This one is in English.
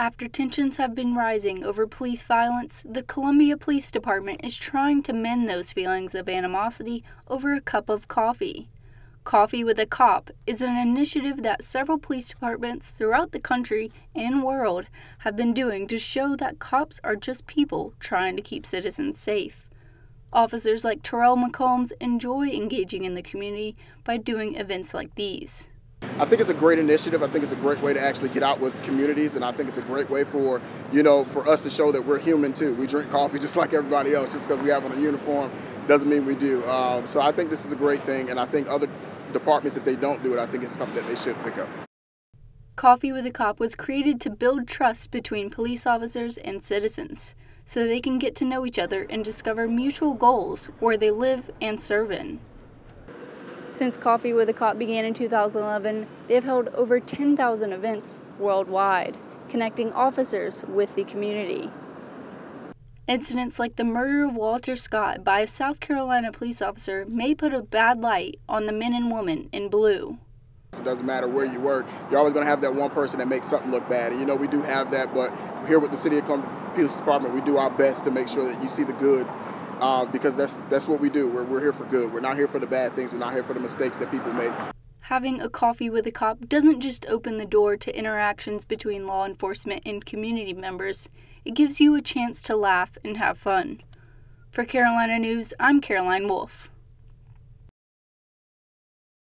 After tensions have been rising over police violence, the Columbia Police Department is trying to mend those feelings of animosity over a cup of coffee. Coffee with a Cop is an initiative that several police departments throughout the country and world have been doing to show that cops are just people trying to keep citizens safe. Officers like Terrell McCombs enjoy engaging in the community by doing events like these. I think it's a great initiative. I think it's a great way to actually get out with communities, and I think it's a great way for you know for us to show that we're human too. We drink coffee just like everybody else. Just because we have on a uniform doesn't mean we do. Um, so I think this is a great thing, and I think other departments, if they don't do it, I think it's something that they should pick up. Coffee with a Cop was created to build trust between police officers and citizens so they can get to know each other and discover mutual goals where they live and serve in. Since Coffee with a Cop began in 2011, they have held over 10,000 events worldwide, connecting officers with the community. Incidents like the murder of Walter Scott by a South Carolina police officer may put a bad light on the men and women in blue. It doesn't matter where you work, you're always going to have that one person that makes something look bad. And you know, we do have that, but here with the City of Columbia Police Department, we do our best to make sure that you see the good uh, because that's that's what we do. We're, we're here for good. We're not here for the bad things. We're not here for the mistakes that people make. Having a coffee with a cop doesn't just open the door to interactions between law enforcement and community members, it gives you a chance to laugh and have fun. For Carolina News, I'm Caroline Wolf.